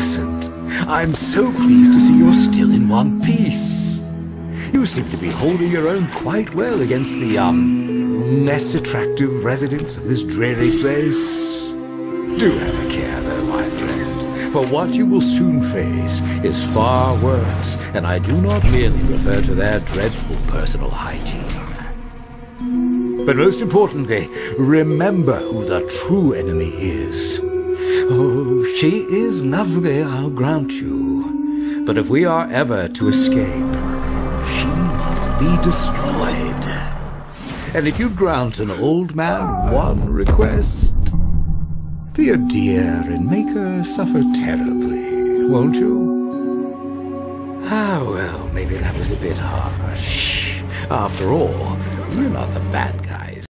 I'm so pleased to see you're still in one piece. You seem to be holding your own quite well against the, um, less attractive residents of this dreary place. Do have a care, though, my friend, for what you will soon face is far worse, and I do not merely refer to their dreadful personal hygiene. But most importantly, remember who the true enemy is. Oh, she is lovely, I'll grant you. But if we are ever to escape, she must be destroyed. And if you grant an old man one request, be a dear and make her suffer terribly, won't you? Ah, well, maybe that was a bit harsh. After all, we're not the bad guys.